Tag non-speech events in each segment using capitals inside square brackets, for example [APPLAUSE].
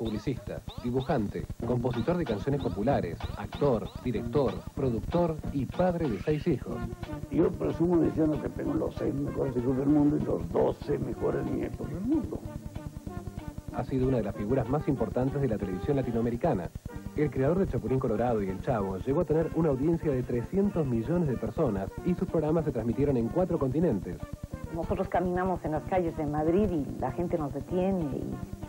publicista, dibujante, compositor de canciones populares, actor, director, productor y padre de seis hijos. Yo presumo diciendo que tengo los seis mejores hijos del mundo y los doce mejores nietos del mundo. Ha sido una de las figuras más importantes de la televisión latinoamericana. El creador de Chapulín Colorado y El Chavo llegó a tener una audiencia de 300 millones de personas y sus programas se transmitieron en cuatro continentes. Nosotros caminamos en las calles de Madrid y la gente nos detiene y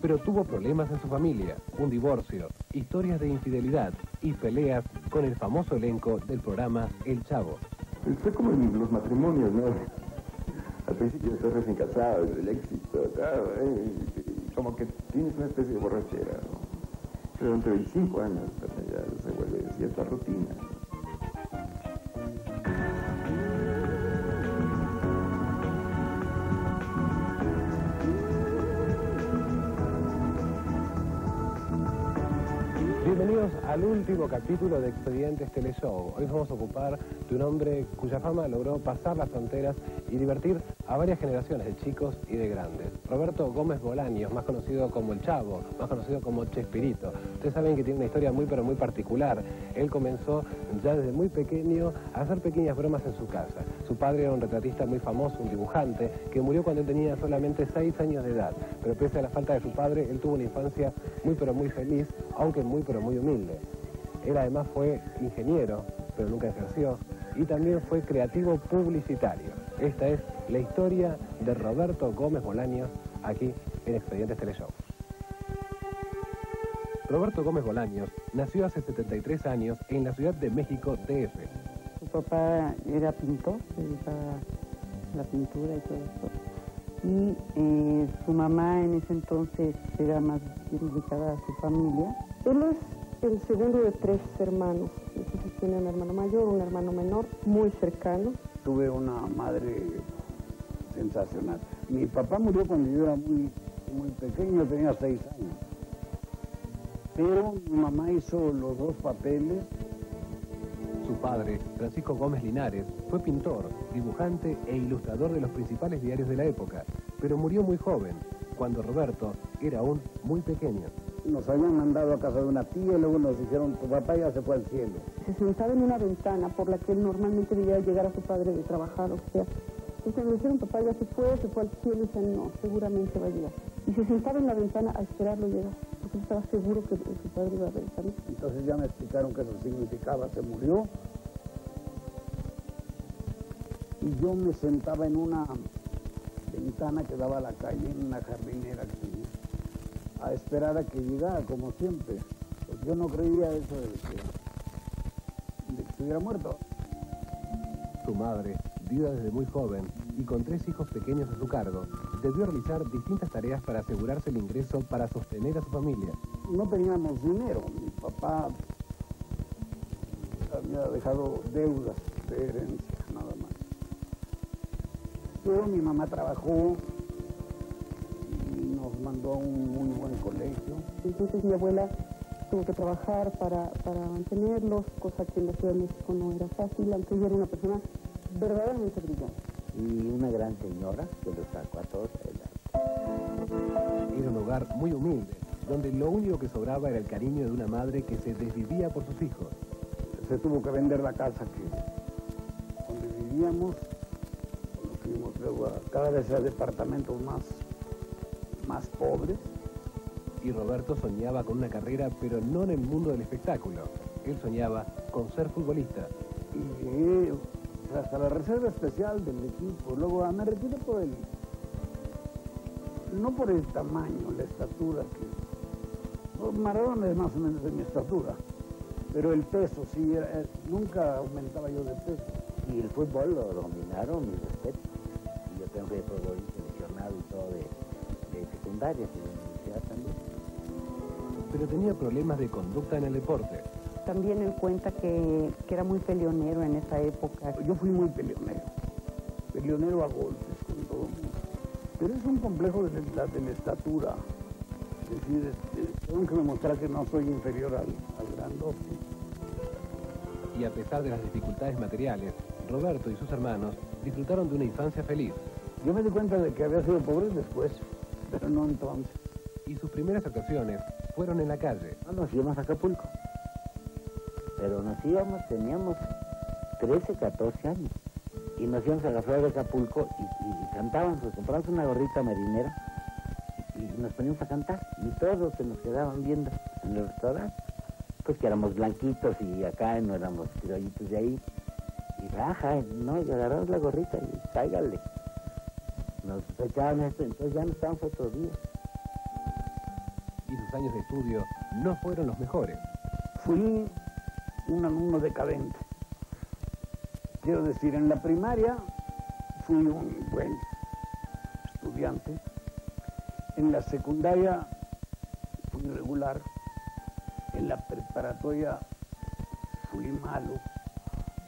pero tuvo problemas en su familia, un divorcio, historias de infidelidad y peleas con el famoso elenco del programa El Chavo. Fue como en los matrimonios, ¿no? Al principio estás recién casado, el éxito, ¿eh? como que tienes una especie de borrachera. Pero entre 25 años ya se vuelve cierta rutina. Al último capítulo de Expedientes Teleshow. Hoy vamos a ocupar de un hombre cuya fama logró pasar las fronteras y divertir a varias generaciones de chicos y de grandes. Roberto Gómez Bolaños, más conocido como El Chavo, más conocido como Chespirito. Ustedes saben que tiene una historia muy pero muy particular. Él comenzó ya desde muy pequeño a hacer pequeñas bromas en su casa. Su padre era un retratista muy famoso, un dibujante, que murió cuando él tenía solamente seis años de edad. Pero pese a la falta de su padre, él tuvo una infancia muy pero muy feliz, aunque muy pero muy humilde. Él además fue ingeniero, pero nunca ejerció, y también fue creativo publicitario. Esta es la historia de Roberto Gómez Bolaños aquí en Expedientes Teleshow. Roberto Gómez Bolaños nació hace 73 años en la Ciudad de México, DF. Su papá era pintor, se dedicaba la pintura y todo eso. Y eh, su mamá en ese entonces era más dedicada a su familia. El segundo de tres hermanos. Entonces tiene un hermano mayor, un hermano menor, muy cercano. Tuve una madre sensacional. Mi papá murió cuando yo era muy, muy pequeño, tenía seis años. Pero mi mamá hizo los dos papeles. Su padre, Francisco Gómez Linares, fue pintor, dibujante e ilustrador de los principales diarios de la época, pero murió muy joven, cuando Roberto era aún muy pequeño. Nos habían mandado a casa de una tía y luego nos dijeron, tu papá ya se fue al cielo. Se sentaba en una ventana por la que él normalmente veía llegar a su padre de trabajar, o sea, entonces me dijeron, papá ya se fue, se fue al cielo, y decían, no, seguramente va a llegar. Y se sentaba en la ventana a esperarlo llegar, porque estaba seguro que su padre iba a regresar. Entonces ya me explicaron que eso significaba, se murió. Y yo me sentaba en una ventana que daba a la calle, en una jardinera que a esperar a que llegara, como siempre. Pues yo no creía eso de que, de que estuviera muerto. Su madre, viuda desde muy joven y con tres hijos pequeños a su cargo, debió realizar distintas tareas para asegurarse el ingreso para sostener a su familia. No teníamos dinero, mi papá había dejado deudas de herencia, nada más. Pero mi mamá trabajó buen colegio. Entonces mi abuela tuvo que trabajar para, para mantenerlos, cosa que en la Ciudad de México no era fácil, aunque ella era una persona verdaderamente brillante. Y una gran señora que los sacó a todos adelante. Era un hogar muy humilde, donde lo único que sobraba era el cariño de una madre que se desvivía por sus hijos. Se tuvo que vender la casa que donde vivíamos. Nos fuimos luego a cada vez a departamentos más, más pobres. Y Roberto soñaba con una carrera, pero no en el mundo del espectáculo. Él soñaba con ser futbolista. Y llegué hasta la reserva especial del equipo. Luego ah, me retiré por el... No por el tamaño, la estatura. que Maradona es más o menos de mi estatura. Pero el peso, sí, era- nunca aumentaba yo de peso. Y el fútbol lo dominaron, mi respeto. Y Yo tengo que fútbol seleccionado y todo de, de secundaria. Pero tenía problemas de conducta en el deporte. También él cuenta que, que era muy peleonero en esa época. Yo fui muy peleonero. Peleonero a golpes con todo el mundo. Pero es un complejo de la, de la estatura. Es decir, este, tengo que demostrar que no soy inferior al, al grandote. Y a pesar de las dificultades materiales, Roberto y sus hermanos disfrutaron de una infancia feliz. Yo me di cuenta de que había sido pobre después, pero no entonces. y sus primeras actuaciones fueron en la calle. No, nos íbamos a Acapulco. Pero nos íbamos, teníamos 13, 14 años. Y nos íbamos a la flor de Acapulco y, y cantábamos, pues, compramos una gorrita marinera y nos poníamos a cantar. Y todos se nos quedaban viendo en el restaurante. Pues que éramos blanquitos y acá no éramos criollitos de ahí. Y baja, no, y agarramos la gorrita y cáigale. Nos echaban esto, entonces ya no estábamos otros días. Sus años de estudio no fueron los mejores. Fui un alumno decadente. Quiero decir, en la primaria fui un buen estudiante. En la secundaria fui regular. En la preparatoria fui malo.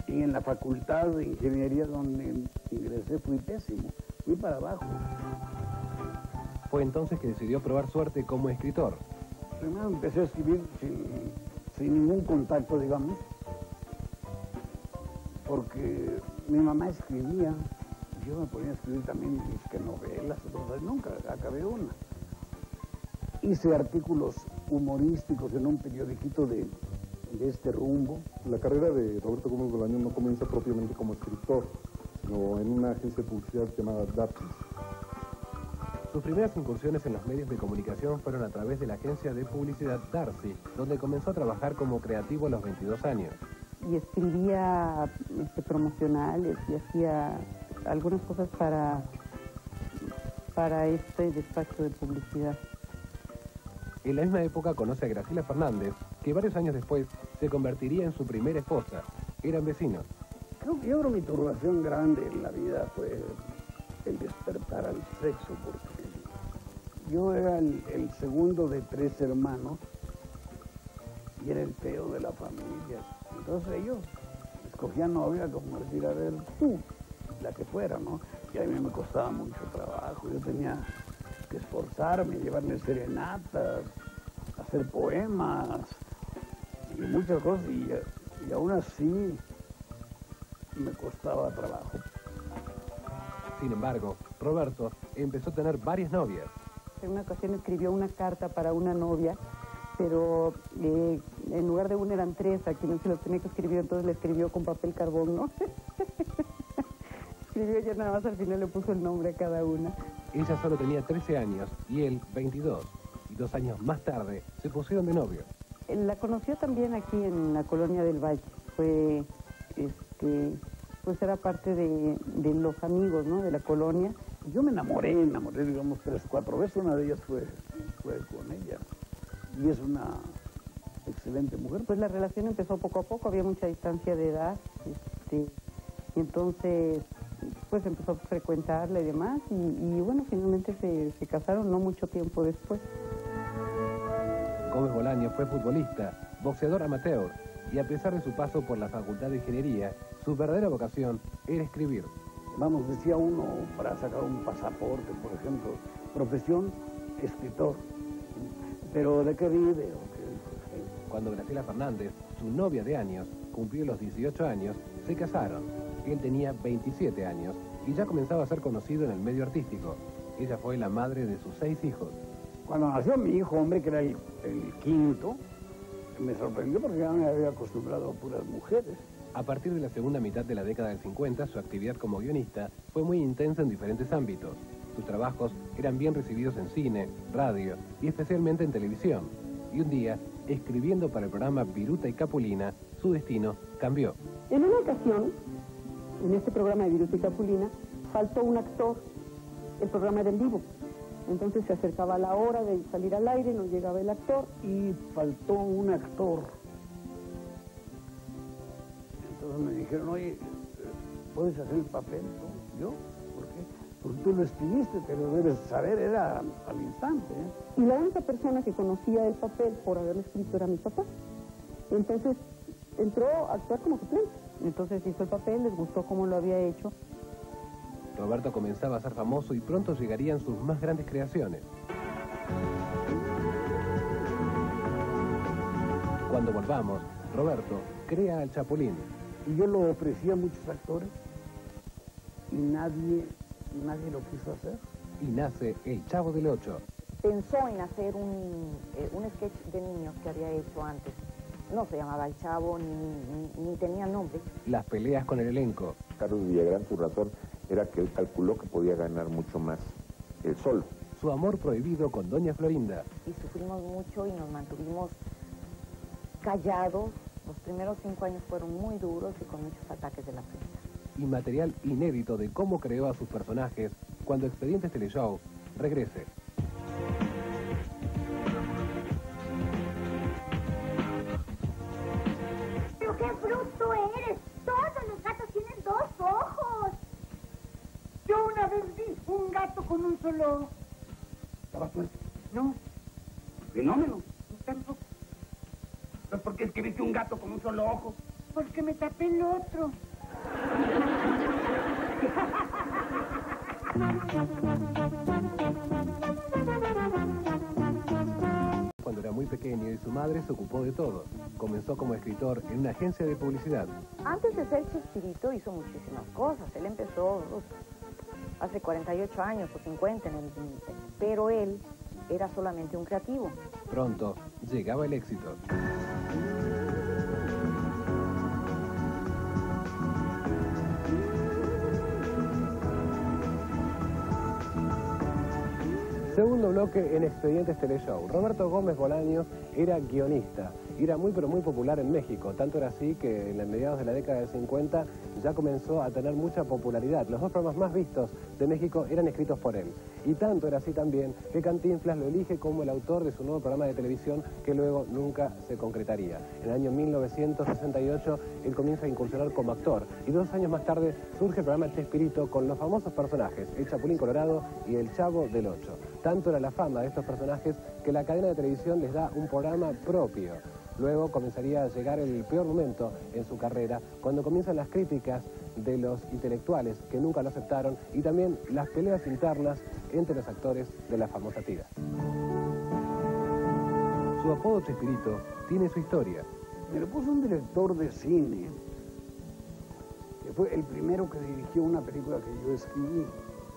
Y en la facultad de ingeniería donde ingresé fui pésimo. Fui para abajo. Fue entonces que decidió probar suerte como escritor. Primero empecé a escribir sin, ningún contacto, digamos, porque mi mamá escribía, yo me ponía a escribir también que novelas, cosas, nunca acabé una. Hice artículos humorísticos en un periodiquito de, este rumbo. La carrera de Roberto Gómez Bolaño no comienza propiamente como escritor, sino en una agencia de publicidad llamada Daptis. Sus primeras incursiones en los medios de comunicación fueron a través de la agencia de publicidad Darcy, donde comenzó a trabajar como creativo a los 22 años. Y escribía este, promocionales y hacía algunas cosas para, para este despacho de publicidad. En la misma época conoce a Graciela Fernández, que varios años después se convertiría en su primera esposa. Eran vecinos. Creo que yo creo mi turbación grande en la vida fue el despertar al sexo, porque yo era el, segundo de tres hermanos y era el feo de la familia. Entonces ellos escogían novia como decir, a ver, tú, la que fuera, ¿no? Y a mí me costaba mucho trabajo. Yo tenía que esforzarme, llevarle serenatas, hacer poemas y muchas cosas. Y, y aún así me costaba trabajo. Sin embargo, Roberto empezó a tener varias novias. En una ocasión escribió una carta para una novia, pero eh, en lugar de una eran tres, a quienes se los tenía que escribir, entonces le escribió con papel carbón, ¿no? [LAUGHS] escribió ya nada más al final le puso el nombre a cada una. Ella solo tenía 13 años y él 22. Y dos años más tarde se pusieron de novio. La conoció también aquí en la colonia del Valle. Fue, este, pues era parte de, de los amigos, ¿no? De la colonia. Yo me enamoré, enamoré, digamos, tres, cuatro veces. Una de ellas fue, fue con ella. Y es una excelente mujer. Pues la relación empezó poco a poco, había mucha distancia de edad. Este, y entonces, pues empezó a frecuentarla y demás. Y, y bueno, finalmente se, se casaron no mucho tiempo después. Gómez Bolaño fue futbolista, boxeador amateur, y a pesar de su paso por la Facultad de Ingeniería, su verdadera vocación era escribir. Vamos, decía uno, para sacar un pasaporte, por ejemplo, profesión, escritor. Pero ¿de qué vive? Cuando Graciela Fernández, su novia de años, cumplió los 18 años, se casaron. Él tenía 27 años y ya comenzaba a ser conocido en el medio artístico. Ella fue la madre de sus seis hijos. Cuando nació mi hijo, hombre, que era el, el quinto, me sorprendió porque ya me había acostumbrado a puras mujeres. A partir de la segunda mitad de la década del 50, su actividad como guionista fue muy intensa en diferentes ámbitos. Sus trabajos eran bien recibidos en cine, radio y especialmente en televisión. Y un día, escribiendo para el programa Viruta y Capulina, su destino cambió. En una ocasión, en este programa de Viruta y Capulina, faltó un actor. El programa era en vivo. Entonces se acercaba la hora de salir al aire, no llegaba el actor. Y faltó un actor. Me dijeron, oye, ¿puedes hacer el papel? ¿no? ¿Yo? ¿Por qué? Porque tú lo escribiste, pero debes saber, era al instante. ¿eh? Y la única persona que conocía el papel por haberlo escrito era mi papá. Entonces entró a actuar como suplente. Entonces hizo el papel, les gustó cómo lo había hecho. Roberto comenzaba a ser famoso y pronto llegarían sus más grandes creaciones. Cuando volvamos, Roberto crea al Chapulín. Y yo lo ofrecí a muchos actores y nadie, nadie lo quiso hacer. y nace El Chavo del Ocho. pensó en hacer un, eh, un sketch de niños que había hecho antes. No se llamaba El Chavo, ni, ni- ni tenía nombre. Las peleas con el elenco. Carlos Villagrán, su razón era que él calculó que podía ganar mucho más él solo. Su amor prohibido con Doña Florinda. y sufrimos mucho y nos mantuvimos callados. Los primeros cinco años fueron muy duros y con muchos ataques de la prensa. Y material inédito de cómo creó a sus personajes cuando Expedientes Teleshow regrese. Pero qué bruto eres. Todos los gatos tienen dos ojos. Yo una vez vi un gato con un solo ojo. ¿Estaba suelto? No, Fenómeno. Gato con un solo ojo? porque me tapé el otro. Cuando era muy pequeño y su madre se ocupó de todo. Comenzó como escritor en una agencia de publicidad. Antes de ser Chespirito hizo muchísimas cosas. Él empezó uf, hace 48 años o 50, en el, pero él era solamente un creativo. Pronto llegaba el éxito. Bloque en Expedientes Teleshow. Roberto Gómez Bolaños era guionista. Era muy pero muy popular en México. Tanto era así que en mediados de la década del 50 ya comenzó a tener mucha popularidad. Los dos programas más vistos de México eran escritos por él. Y tanto era así también que Cantinflas lo elige como el autor de su nuevo programa de televisión que luego nunca se concretaría. En el año 1968 él comienza a incursionar como actor y dos años más tarde surge el programa Chespirito con los famosos personajes El Chapulín Colorado y El Chavo del Ocho. Tanto era la fama de estos personajes que la cadena de televisión les da un programa propio. Luego comenzaría a llegar el peor momento en su carrera, cuando comienzan las críticas de los intelectuales que nunca lo aceptaron y también las peleas internas entre los actores de la famosa tira. Su apodo Chespirito tiene su historia. Me lo puso un director de cine, que fue el primero que dirigió una película que yo escribí.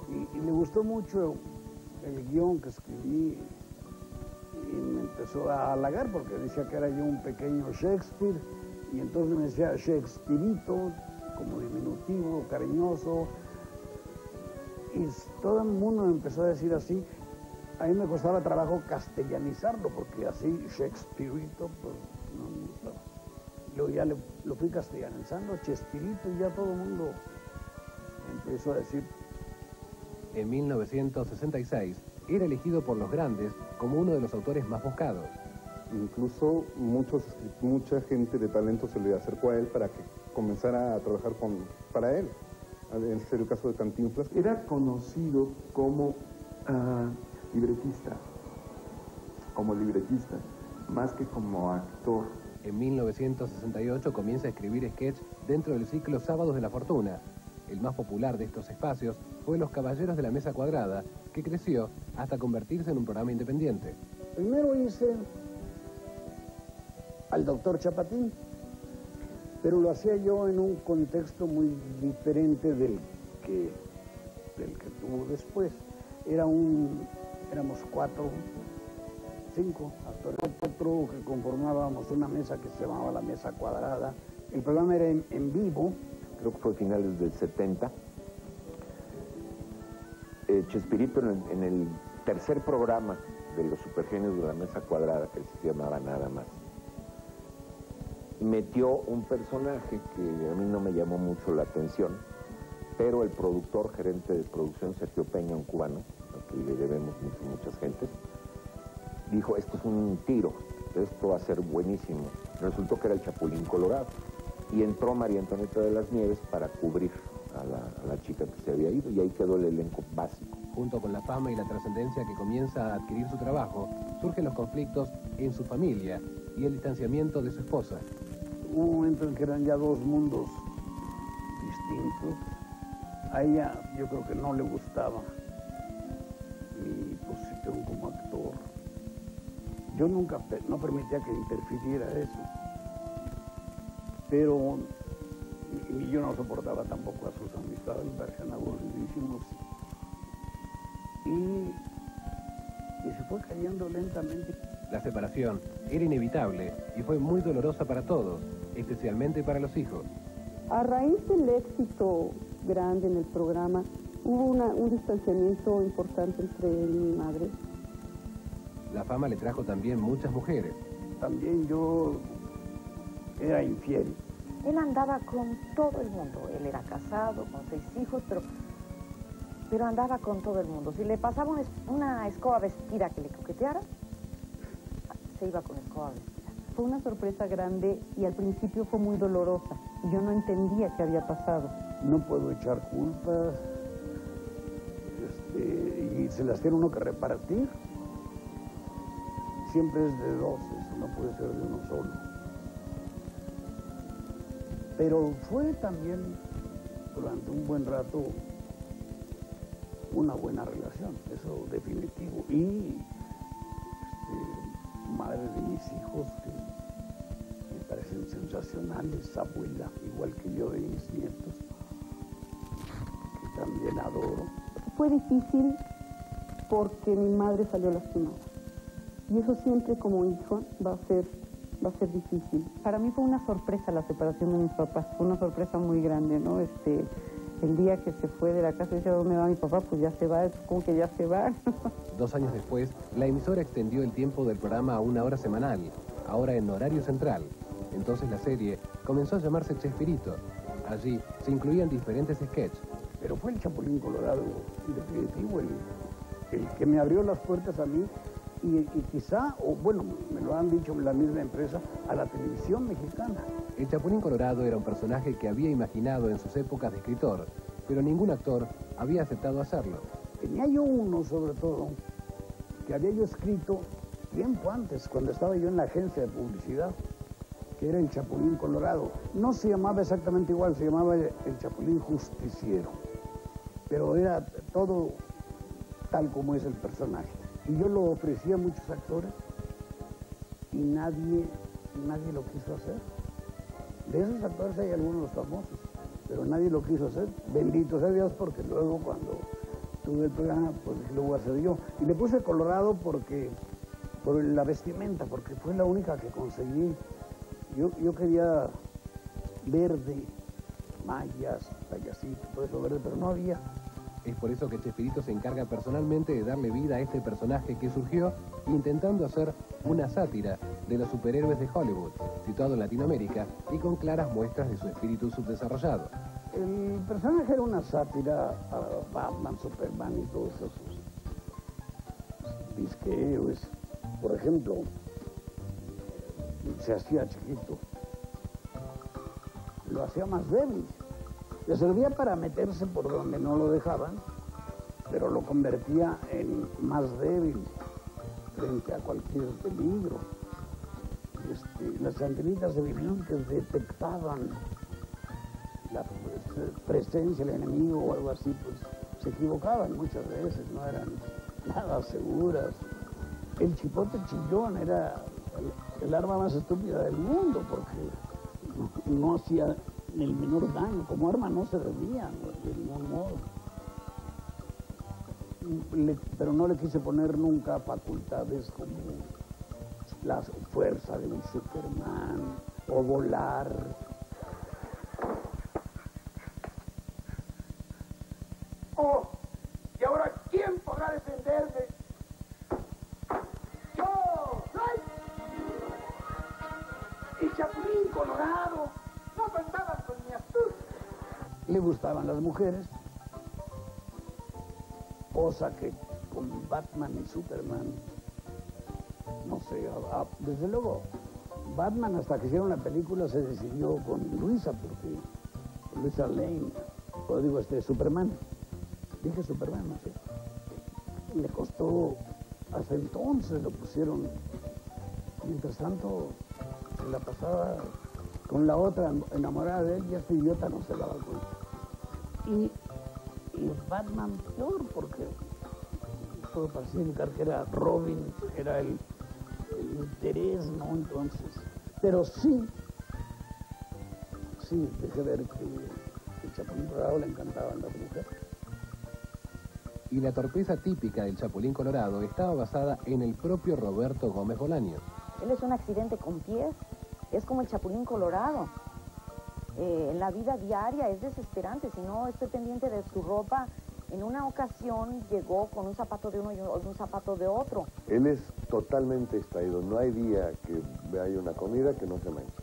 Y, y le gustó mucho el guion que escribí me empezó a halagar porque decía que era yo un pequeño Shakespeare y entonces me decía Shakespeareito como diminutivo, cariñoso y todo el mundo empezó a decir así. A mí me costaba trabajo castellanizarlo porque así Shakespeareito pues no me. Luego ya lo fui castellanizando, Chespirito y ya todo el mundo empezó a decir En 1966 era elegido por los grandes como uno de los autores más buscados. Incluso muchos, mucha gente de talento se le acercó a él para que comenzara a trabajar con, para él. En este el caso de Cantinflas. Era conocido como ah, libretista, como libretista, más que como actor. En 1968 comienza a escribir sketch dentro del ciclo Sábados de la Fortuna. El más popular de estos espacios fue Los Caballeros de la Mesa Cuadrada, que creció hasta convertirse en un programa independiente. Primero hice al doctor Chapatín, pero lo hacía yo en un contexto muy diferente del que, del que tuvo después. Era un, éramos cuatro, cinco actores, cuatro que conformábamos una mesa que se llamaba la mesa cuadrada. El programa era en, en vivo, creo que fue a finales del 70. Eh, Chespirito en el, tercer programa de los supergenios de la mesa cuadrada, que se llamaba Nada Más, metió un personaje que a mí no me llamó mucho la atención, pero el productor, gerente de producción, Sergio Peña, un cubano, al que le debemos mucho, muchas gentes, dijo, esto es un tiro, esto va a ser buenísimo. Resultó que era el Chapulín Colorado. Y entró María Antonieta de las Nieves para cubrir a la, a la chica que se había ido y ahí quedó el elenco básico. Junto con la fama y la trascendencia que comienza a adquirir su trabajo, surgen los conflictos en su familia y el distanciamiento de su esposa. Hubo un momento en que eran ya dos mundos distintos. A ella yo creo que no le gustaba mi posición como actor. Yo nunca no permitía que interfiriera eso. Pero y- yo no soportaba tampoco a sus amistades, parecían aburridísimos. Y, y se fue cayendo lentamente. La separación era inevitable y fue muy dolorosa para todos, especialmente para los hijos. A raíz del éxito grande en el programa, hubo una- un distanciamiento importante entre él y mi madre. La fama le trajo también muchas mujeres. También yo era infiel. Él andaba con todo el mundo. Él era casado, con seis hijos, pero, pero andaba con todo el mundo. Si le pasaba una, es- una escoba vestida que le coqueteara, se iba con escoba vestida. Fue una sorpresa grande y al principio fue muy dolorosa. y Yo no entendía qué había pasado. No puedo echar culpas. Este, y se las tiene uno que repartir. Siempre es de dos, eso no puede ser de uno solo. Pero fue también durante un buen rato una buena relación, eso definitivo. Y este, madre de mis hijos, que me parecen sensacionales, abuela, igual que yo de mis nietos, que también adoro. Fue difícil porque mi madre salió lastimada. Y eso siempre como hijo va a ser, va a ser difícil. Para mí fue una sorpresa la separación de mis papás, fue una sorpresa muy grande, ¿no? Este, el día que se fue de la casa, decía, ¿dónde va mi papá? Pues ya se va, es como que ya se va. [LAUGHS] Dos años después, la emisora extendió el tiempo del programa a una hora semanal, ahora en horario central. Entonces la serie comenzó a llamarse Chespirito. Allí se incluían diferentes sketches. Pero fue el Chapulín Colorado, en definitivo, el, el que me abrió las puertas a mí y, y quizá, o bueno, me lo han dicho la misma empresa, a la televisión mexicana. El Chapulín Colorado era un personaje que había imaginado en sus épocas de escritor, pero ningún actor había aceptado hacerlo. Tenía yo uno, sobre todo, que había yo escrito tiempo antes, cuando estaba yo en la agencia de publicidad, que era el Chapulín Colorado. No se llamaba exactamente igual, se llamaba el Chapulín Justiciero, pero era todo tal como es el personaje. Y yo lo ofrecí a muchos actores y nadie, nadie lo quiso hacer. De esos actores hay algunos famosos, pero nadie lo quiso hacer. Bendito sea Dios, porque luego cuando tuve el programa, pues lo voy hacer yo. Y le puse Colorado porque, por la vestimenta, porque fue la única que conseguí. Yo, yo quería verde, mallas, payasito, todo eso verde, pero no había. Es por eso que Chespirito se encarga personalmente de darle vida a este personaje que surgió intentando hacer una sátira de los superhéroes de Hollywood, situado en Latinoamérica y con claras muestras de su espíritu subdesarrollado. El personaje era una sátira a Batman, Superman y todos esos disquehéroes. Por ejemplo, se hacía chiquito, lo hacía más débil. Le servía para meterse por donde no lo dejaban, pero lo convertía en más débil frente a cualquier peligro. Este, las antenitas de vigilantes detectaban la presencia del enemigo o algo así, pues se equivocaban muchas veces, no eran nada seguras. El chipote chillón era el, el arma más estúpida del mundo porque no, no hacía el menor daño, como arma no servía de ningún modo. Pero no le quise poner nunca facultades como la fuerza de un Superman o volar. Mujeres, cosa que con Batman y Superman, no sé, a- a- desde luego, Batman hasta que hicieron la película se decidió con Luisa, porque Luisa Lane, o digo este, Superman, dije Superman, le costó, hasta entonces lo pusieron, mientras tanto, se la pasaba con la otra enamorada de él y este idiota no se daba cuenta. Y, y Batman peor, porque todo parecía indicar que era Robin, era el, el interés, ¿no? Entonces, pero sí, sí, dejé ver que el Chapulín Colorado le encantaban las mujeres. y la torpeza típica del Chapulín Colorado estaba basada en el propio Roberto Gómez Bolaños. Él es un accidente con pies, es como el Chapulín Colorado. Eh, en la vida diaria es desesperante, si no estoy pendiente de su ropa. En una ocasión llegó con un zapato de uno y un zapato de otro. Él es totalmente extraído, no hay día que haya una comida que no se manche.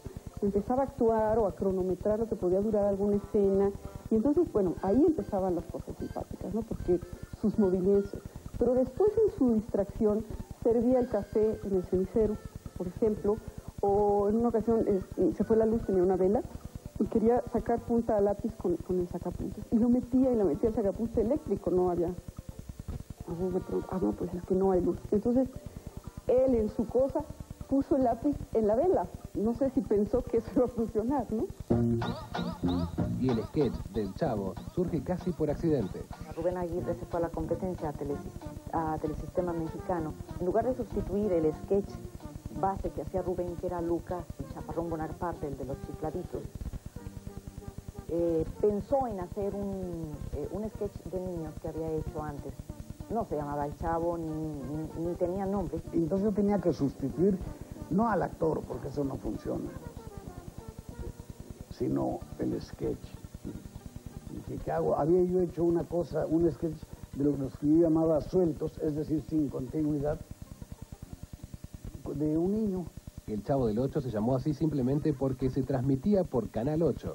Empezaba a actuar o a cronometrar lo que podía durar alguna escena y entonces, bueno, ahí empezaban las cosas simpáticas, ¿no? Porque sus movimientos. Pero después en su distracción servía el café en el cenicero, por ejemplo, o en una ocasión se fue la luz, tenía una vela, quería sacar punta a lápiz con, el sacapuntas. Y lo metía y lo metía al sacapuntas eléctrico, no había... Ah, no, pues es que no hay luz. Entonces, él en su cosa puso el lápiz en la vela. No sé si pensó que eso iba a funcionar, ¿no? Y el sketch del Chavo surge casi por accidente. Rubén Aguirre se fue a la competencia a, Telesistema Mexicano. En lugar de sustituir el sketch base que hacía Rubén, que era Lucas y Chaparrón Bonaparte, el de los chifladitos, eh, pensó en hacer un, eh, un, sketch de niños que había hecho antes. No se llamaba El Chavo ni, ni, tenía nombre. Entonces yo tenía que sustituir, no al actor, porque eso no funciona, sino el sketch. ¿Y qué hago? Había yo hecho una cosa, un sketch de lo que yo llamaba sueltos, es decir, sin continuidad, de un niño. El Chavo del 8 se llamó así simplemente porque se transmitía por Canal 8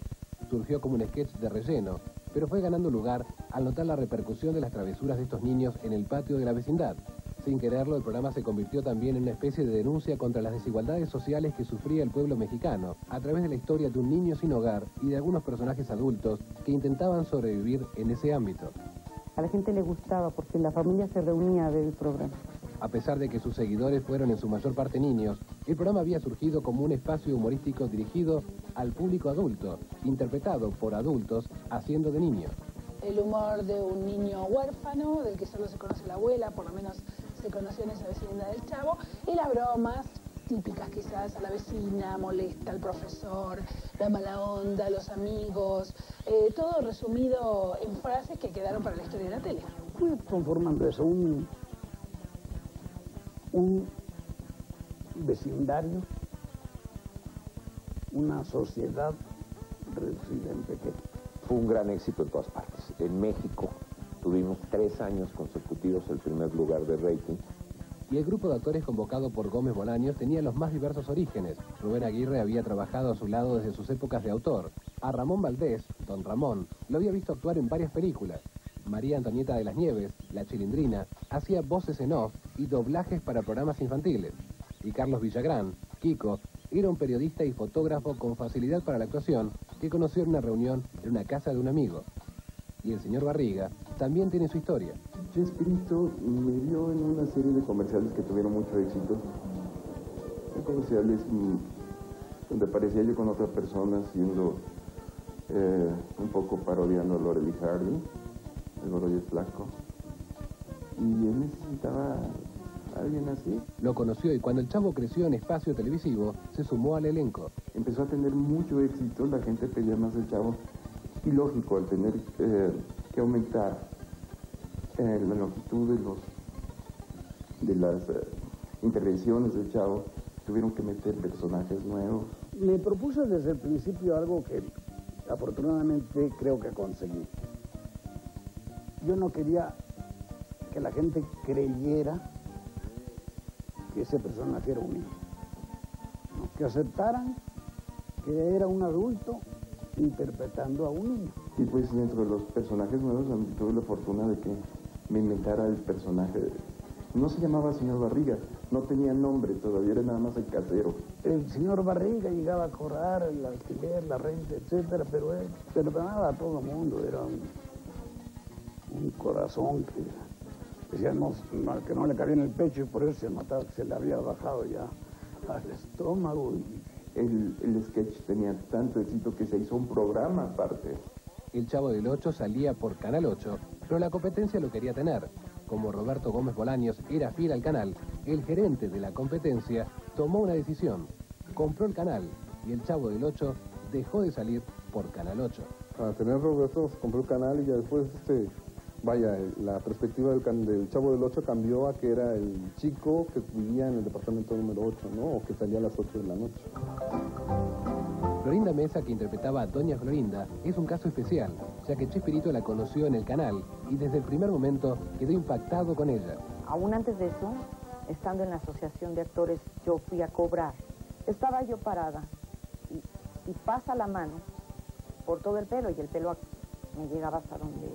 surgió como un sketch de relleno, pero fue ganando lugar al notar la repercusión de las travesuras de estos niños en el patio de la vecindad. Sin quererlo, el programa se convirtió también en una especie de denuncia contra las desigualdades sociales que sufría el pueblo mexicano, a través de la historia de un niño sin hogar y de algunos personajes adultos que intentaban sobrevivir en ese ámbito. A la gente le gustaba porque la familia se reunía a ver el programa. A pesar de que sus seguidores fueron en su mayor parte niños, el programa había surgido como un espacio humorístico dirigido al público adulto, interpretado por adultos haciendo de niños. El humor de un niño huérfano, del que solo se conoce la abuela, por lo menos se conoció en esa vecindad del chavo, y las bromas típicas quizás a la vecina, molesta al profesor, la mala onda, los amigos, eh, todo resumido en frases que quedaron para la historia de la tele. Fui conformando eso, un un vecindario, una sociedad reducida en pequeño. Fue un gran éxito en todas partes. En México tuvimos tres años consecutivos el primer lugar de rating. Y el grupo de actores convocado por Gómez Bolaños tenía los más diversos orígenes. Rubén Aguirre había trabajado a su lado desde sus épocas de autor. A Ramón Valdés, don Ramón, lo había visto actuar en varias películas. María Antonieta de las Nieves, la chilindrina, hacía voces en off y doblajes para programas infantiles. Y Carlos Villagrán, Kiko, era un periodista y fotógrafo con facilidad para la actuación que conoció en una reunión en una casa de un amigo. Y el señor Barriga también tiene su historia. Chespirito me vio en una serie de comerciales que tuvieron mucho éxito. Comerciales donde aparecía yo con otra persona haciendo eh, un poco parodiando a y Hardy el gordo es flaco. Y él necesitaba a alguien así. Lo conoció y cuando el chavo creció en espacio televisivo, se sumó al elenco. Empezó a tener mucho éxito, la gente pedía más del chavo. Y lógico, al tener eh, que aumentar eh, la longitud de los de las eh, intervenciones del chavo, tuvieron que meter personajes nuevos. Me propuse desde el principio algo que afortunadamente creo que conseguí yo no quería que la gente creyera que ese personaje era un niño. Que aceptaran que era un adulto interpretando a un niño. Y pues dentro de los personajes nuevos tuve la fortuna de que me inventara el personaje. No se llamaba señor Barriga, no tenía nombre todavía, era nada más el casero. El señor Barriga llegaba a cobrar el alquiler, la renta, etcétera, pero él perdonaba a todo el mundo, era un un corazón que decía que no le cabía en el pecho y por eso se, mataba, se le había bajado ya al estómago. El, el sketch tenía tanto éxito que se hizo un programa aparte. El Chavo del 8 salía por Canal 8, pero la competencia lo quería tener. Como Roberto Gómez Bolaños era fiel al canal, el gerente de la competencia tomó una decisión. Compró el canal y el Chavo del 8 dejó de salir por Canal 8. Para tener Roberto compró el canal y ya después este, vaya, la perspectiva del, Chavo del Ocho cambió a que era el chico que vivía en el departamento número 8, ¿no? O que salía a las 8 de la noche. Florinda Mesa, que interpretaba a Doña Florinda, es un caso especial, ya que Chespirito la conoció en el canal y desde el primer momento quedó impactado con ella. Aún antes de eso, estando en la asociación de actores, yo fui a cobrar. Estaba yo parada y, y pasa la mano por todo el pelo y el pelo me llegaba hasta donde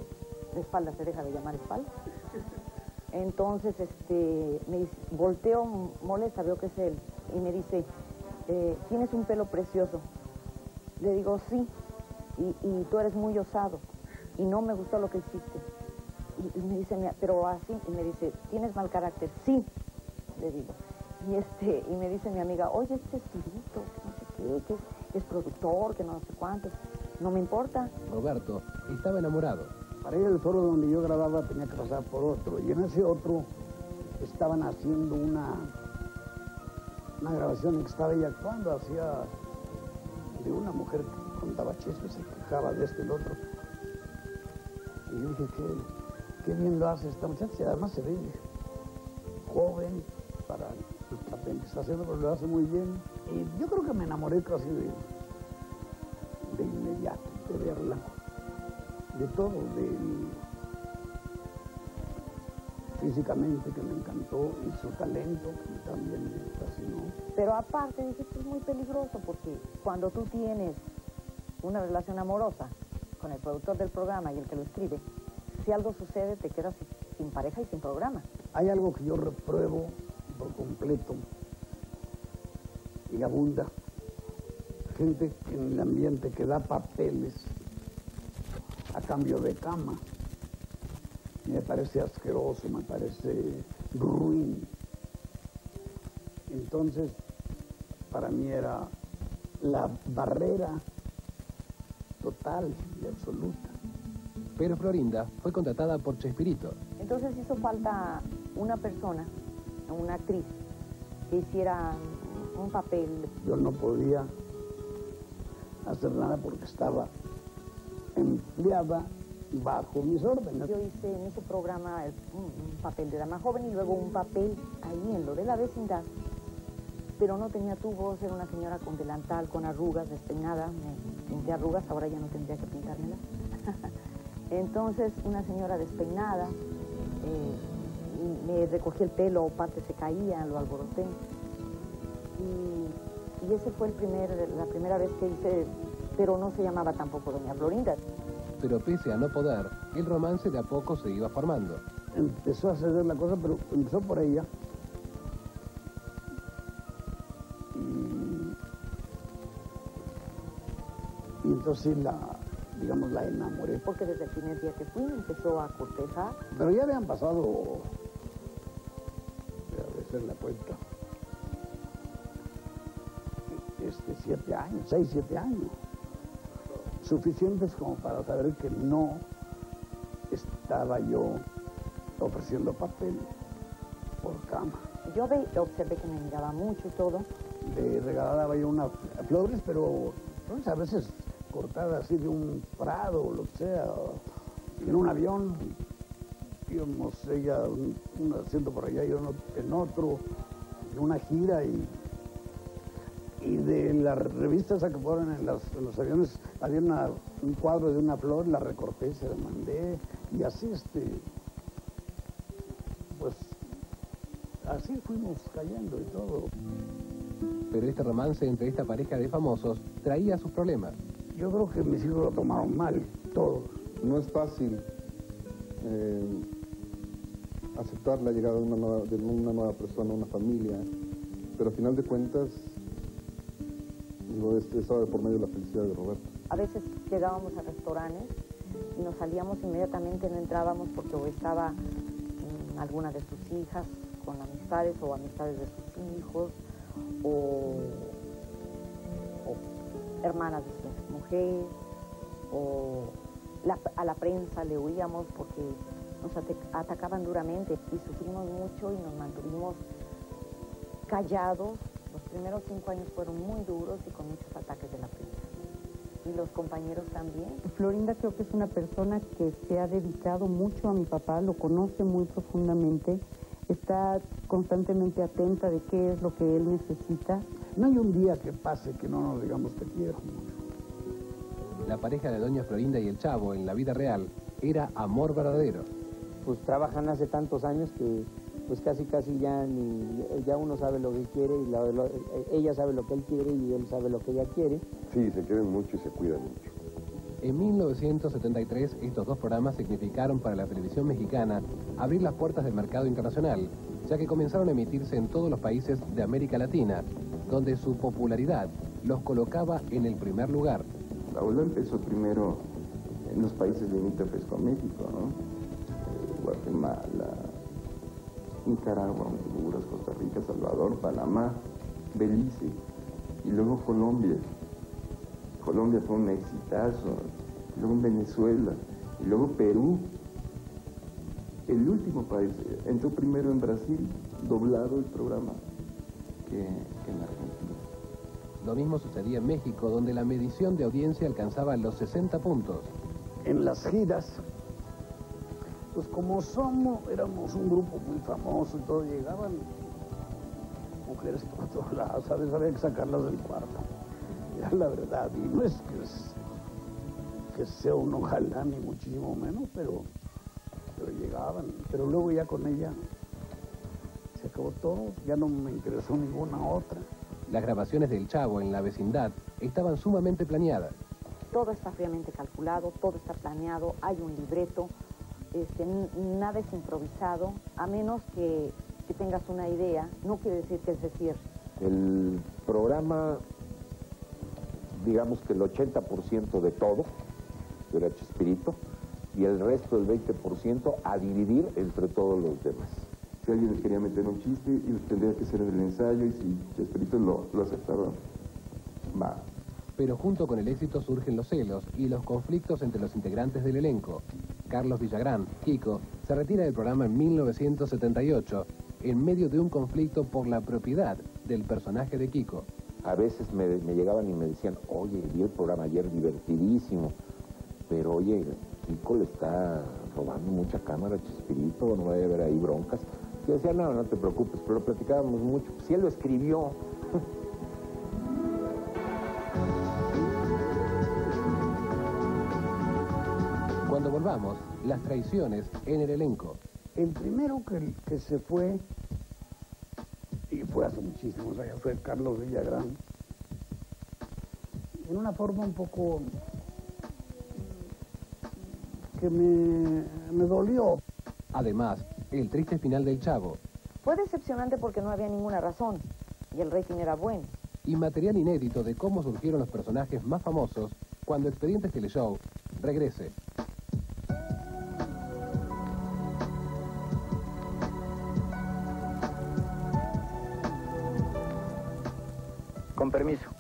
espalda se deja de llamar espalda. Entonces, este, me volteo molesta, veo que es él, y me dice, eh, tienes un pelo precioso. Le digo, sí, y, y tú eres muy osado, y no me gustó lo que hiciste. Y, me dice, "Mira, pero así, y me dice, ¿tienes mal carácter? Sí, le digo. Y, este, y me dice mi amiga, oye, este espíritu, que no sé qué, que es, es productor, que no sé cuánto. No me importa. Roberto estaba enamorado. Para ir al foro donde yo grababa tenía que pasar por otro. Y en ese otro estaban haciendo una, una grabación en que estaba ella actuando. Hacía de una mujer que contaba chismes, se quejaba de este y el otro. Y yo dije, qué, qué bien lo hace esta muchacha. Y además se ve joven para el papel que está haciendo, pero lo hace muy bien. Y yo creo que me enamoré casi de, de inmediato, de verla de todo, de físicamente que me encantó y su talento que también me fascinó. Pero aparte, dije, esto es muy peligroso porque cuando tú tienes una relación amorosa con el productor del programa y el que lo escribe, si algo sucede te quedas sin pareja y sin programa. Hay algo que yo repruebo por completo y abunda. Gente en el ambiente que da papeles cambio de cama. Me parece asqueroso, me parece ruin. Entonces, para mí era la barrera total y absoluta. Pero Florinda fue contratada por Chespirito. Entonces hizo falta una persona, una actriz, que hiciera un papel. Yo no podía hacer nada porque estaba empleada bajo mis órdenes. Yo hice en ese programa un, papel de dama joven y luego un papel ahí en lo de la vecindad. Pero no tenía tu voz, era una señora con delantal, con arrugas, despeinada. Me pinté arrugas, ahora ya no tendría que pintármelas. [LAUGHS] Entonces, una señora despeinada, eh, me recogí el pelo, parte se caía, lo alboroté. Y, y ese fue el primer, la primera vez que hice, pero no se llamaba tampoco Doña Florinda. Pero pese a no poder, el romance de a poco se iba formando. Empezó a ceder la cosa, pero empezó por ella. Y, y entonces la, digamos, la enamoré. Porque desde el primer día que fui empezó a cortejar. Pero ya habían pasado, a hacer la cuenta, este, siete años, seis, siete años. Suficientes como para saber que no estaba yo ofreciendo papel por cama. Yo ve- observé que me miraba mucho y todo. Le regalaba yo unas flores, pero flores a veces cortadas así de un prado o lo que sea, en un avión. Íbamos ella un, un asiento por allá y yo en otro, en una gira y, y de la revista esa que ponen en, las- en los aviones había una- un cuadro de una flor, la recorté, se la mandé y así este, pues así fuimos cayendo y todo. Pero este romance entre esta pareja de famosos traía sus problemas. Yo creo que mis hijos lo tomaron mal, todos. No es fácil eh, aceptar la llegada de una, nueva, de una nueva persona, una familia, pero al final de cuentas, digo, es- por medio de la felicidad de Roberto. A veces llegábamos a restaurantes y nos salíamos inmediatamente, no entrábamos porque estaba mm, alguna de sus hijas con amistades o amistades de sus hijos o, hermanas de su mujer o a la prensa le huíamos porque nos atacaban duramente y sufrimos mucho y nos mantuvimos callados. Los primeros cinco años fueron muy duros y con muchos ataques de la prensa. ¿Y los compañeros también? Florinda creo que es una persona que se ha dedicado mucho a mi papá, lo conoce muy profundamente, está constantemente atenta de qué es lo que él necesita. No hay un día que pase que no nos digamos te quiero. La pareja de doña Florinda y el chavo en la vida real era amor verdadero. Pues trabajan hace tantos años que pues casi casi ya ni ya uno sabe lo que quiere y la- lo- ella sabe lo que él quiere y él sabe lo que ella quiere. Sí, se quieren mucho y se cuidan mucho. En 1973, estos dos programas significaron para la televisión mexicana abrir las puertas del mercado internacional, ya que comenzaron a emitirse en todos los países de América Latina, donde su popularidad los colocaba en el primer lugar. La ola empezó primero en los países limítrofes con México, ¿no? Eh, Guatemala, Nicaragua, Honduras, Costa Rica, Salvador, Panamá, Belice y luego Colombia. Colombia fue un exitazo, y luego en Venezuela y luego Perú. El último país, entró primero en Brasil, doblado el programa, que, que en Argentina. Lo mismo sucedía en México, donde la medición de audiencia alcanzaba los 60 puntos. En las giras, pues como somos, éramos un grupo muy famoso y todo, llegaban mujeres por todos lados, ¿sabes? Había que sacarlas del cuarto. Era la verdad, y no es que, es- que sea un ojalá, ni muchísimo menos, pero, pero llegaban. Pero luego ya con ella se acabó todo, ya no me interesó ninguna otra. Las grabaciones del Chavo en la vecindad estaban sumamente planeadas. Todo está fríamente calculado, todo está planeado, hay un libreto, este, nada es improvisado, a menos que, que tengas una idea, no quiere decir que se cierre. El programa, digamos que el 80% de todo era Chespirito y el resto del 20% a dividir entre todos los demás. Si alguien quería meter un chiste, y tendría que ser en el ensayo, y si Chespirito lo, lo aceptaba, va. Pero junto con el éxito surgen los celos y los conflictos entre los integrantes del elenco. Carlos Villagrán, Kiko, se retira del programa en 1978 en medio de un conflicto por la propiedad del personaje de Kiko. A veces me, llegaban y me decían, oye, vi el programa ayer divertidísimo, pero oye, Kiko le está robando mucha cámara a Chespirito, no vaya a haber ahí broncas. Yo decía, no, no te preocupes, pero lo platicábamos mucho. Si él lo escribió, Volvamos, las traiciones en el elenco. El primero que, que se fue, y fue hace muchísimos años, fue Carlos Villagrán. En una forma un poco que me, me dolió. Además, el triste final del Chavo Fue decepcionante porque no había ninguna razón y el rating era bueno. y material inédito de cómo surgieron los personajes más famosos cuando Expedientes Teleshow regrese. Permiso.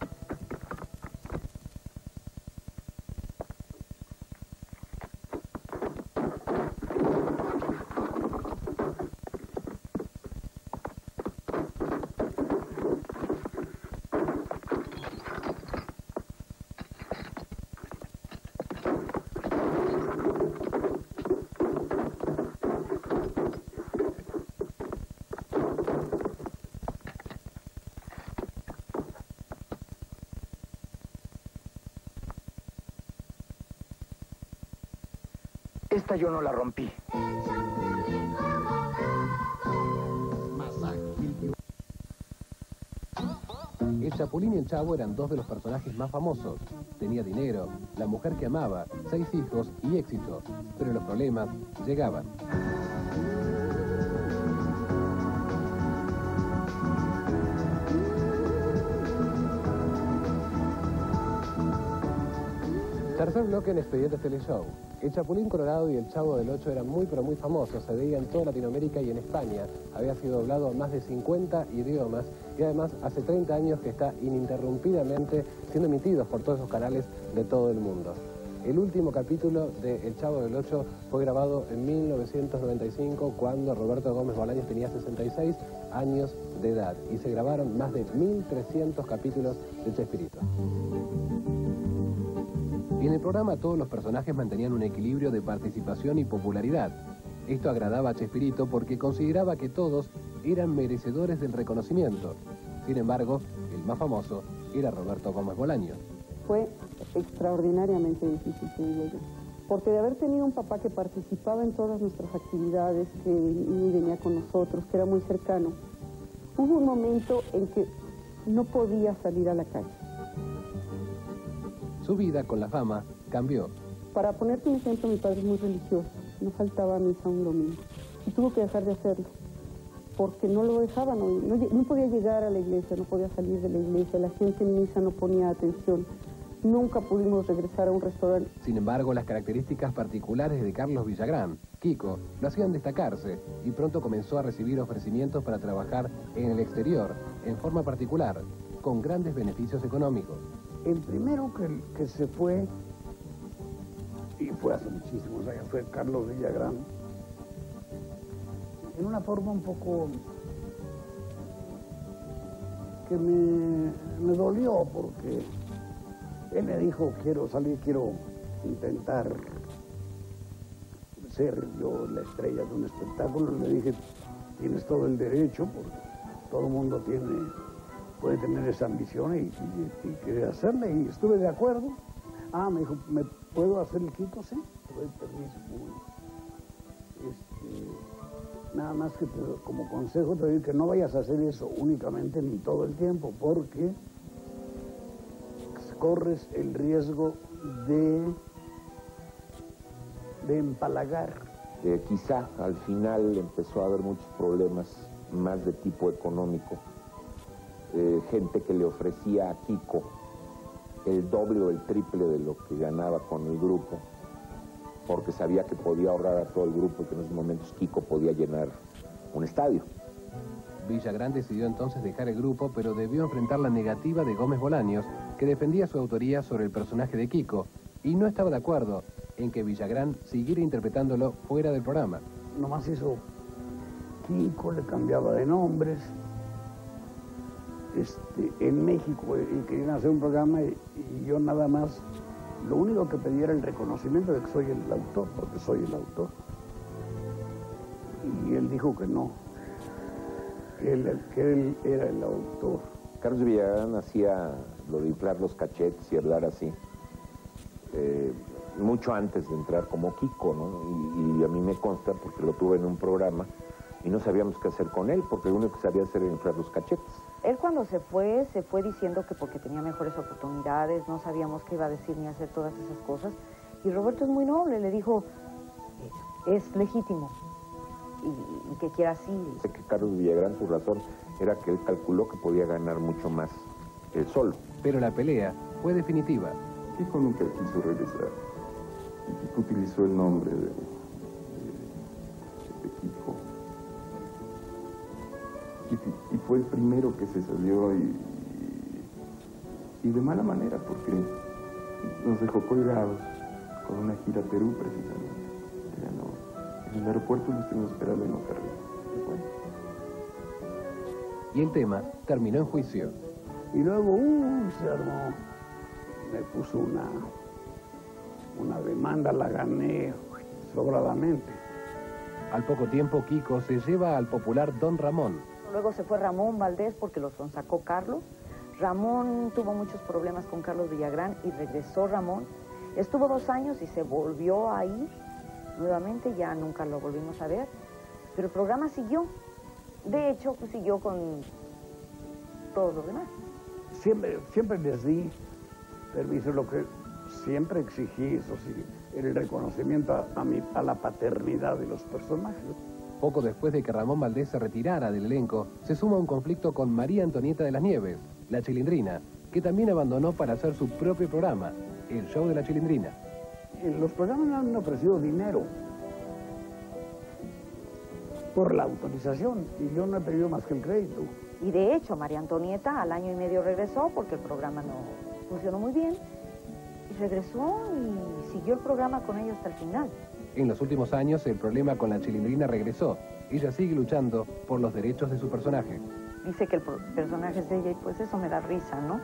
Yo no la rompí. El Chapulín y el Chavo eran dos de los personajes más famosos. Tenía dinero, la mujer que amaba, seis hijos y éxito. Pero los problemas llegaban. Tercer bloque en Expedientes Teleshow. El Chapulín Colorado y el Chavo del Ocho eran muy pero muy famosos, se veía en toda Latinoamérica y en España. Había sido doblado más de 50 idiomas y además hace 30 años que está ininterrumpidamente siendo emitido por todos esos canales de todo el mundo. El último capítulo de El Chavo del Ocho fue grabado en 1995 cuando Roberto Gómez Bolaños tenía 66 años de edad y se grabaron más de 1.300 capítulos de Chespirito. En el programa todos los personajes mantenían un equilibrio de participación y popularidad. Esto agradaba a Chespirito porque consideraba que todos eran merecedores del reconocimiento. Sin embargo, el más famoso era Roberto Gómez Bolaño. Fue extraordinariamente difícil, te digo. Porque de haber tenido un papá que participaba en todas nuestras actividades, que venía con nosotros, que era muy cercano, hubo un momento en que no podía salir a la calle. Su vida con la fama cambió. Para ponerte un ejemplo, mi padre es muy religioso, no faltaba a misa un domingo, y tuvo que dejar de hacerlo, porque no lo dejaban, no, no podía llegar a la iglesia, no podía salir de la iglesia, la gente en misa no ponía atención. Nunca pudimos regresar a un restaurante. Sin embargo, las características particulares de Carlos Villagrán, Kiko, lo hacían destacarse y pronto comenzó a recibir ofrecimientos para trabajar en el exterior, en forma particular, con grandes beneficios económicos. El primero que, que se fue, y fue hace muchísimos años, fue Carlos Villagrán, en una forma un poco que me, me dolió porque él me dijo, quiero salir, quiero intentar ser yo la estrella de un espectáculo. Le dije, tienes todo el derecho, porque todo el mundo tiene, puede tener esa ambición y, quiere hacerla. Y estuve de acuerdo. Ah, me dijo, ¿me puedo hacer el Kiko? Sí, te doy permiso. Este, nada más que como consejo te digo que no vayas a hacer eso únicamente ni todo el tiempo, porque corres el riesgo de, de empalagar. Eh, quizá al final empezó a haber muchos problemas más de tipo económico. Eh, gente que le ofrecía a Kiko el doble o el triple de lo que ganaba con el grupo, porque sabía que podía ahorrar a todo el grupo y que en esos momentos Kiko podía llenar un estadio. Villagrán decidió entonces dejar el grupo, pero debió enfrentar la negativa de Gómez Bolaños, que defendía su autoría sobre el personaje de Kiko, y no estaba de acuerdo en que Villagrán siguiera interpretándolo fuera del programa. Nomás hizo Kiko, le cambiaba de nombres. Este, en México y querían hacer un programa y, y yo nada más, lo único que pedía era el reconocimiento de que soy el autor, porque soy el autor. Y él dijo que no, él, que él era el autor. Carlos Villagrán hacía lo de inflar los cachetes y hablar así, eh, mucho antes de entrar como Kiko, ¿no? Y, a mí me consta porque lo tuve en un programa y no sabíamos qué hacer con él porque lo único que sabía hacer era inflar los cachetes. Él cuando se fue, se fue diciendo que porque tenía mejores oportunidades, no sabíamos qué iba a decir ni hacer todas esas cosas. Y Roberto es muy noble, le dijo, es legítimo, y, que quiera así. Sé que Carlos Villagrán, su razón era que él calculó que podía ganar mucho más él solo. Pero la pelea fue definitiva. Kiko nunca quiso regresar. Kiko utilizó el nombre de, de, Kiko. Y, fue el primero que se salió y, y de mala manera porque nos dejó colgados con una gira a Perú precisamente. En el aeropuerto lo estuvimos esperando en Monterrey. Y el tema terminó en juicio. Y luego, uh, se armó. Me puso una, una demanda, la gané sobradamente. Al poco tiempo, Kiko se lleva al popular Don Ramón. Luego se fue Ramón Valdés porque lo sacó Carlos. Ramón tuvo muchos problemas con Carlos Villagrán y regresó Ramón. Estuvo dos años y se volvió a ir nuevamente, ya nunca lo volvimos a ver, pero el programa siguió. De hecho, pues, siguió con todos los demás. Siempre, siempre les di permiso, lo que siempre exigí, eso sí, el reconocimiento a, a, a la paternidad de los personajes. Poco después de que Ramón Valdés se retirara del elenco, se suma un conflicto con María Antonieta de las Nieves, la chilindrina, que también abandonó para hacer su propio programa, el show de la chilindrina los programas han ofrecido dinero por la autorización y yo no he pedido más que el crédito. Y de hecho, María Antonieta al año y medio regresó porque el programa no funcionó muy bien. Y regresó y siguió el programa con ella hasta el final. En los últimos años el problema con la chilindrina regresó. Ella sigue luchando por los derechos de su personaje. Dice que el personaje es de ella y pues eso me da risa, ¿no?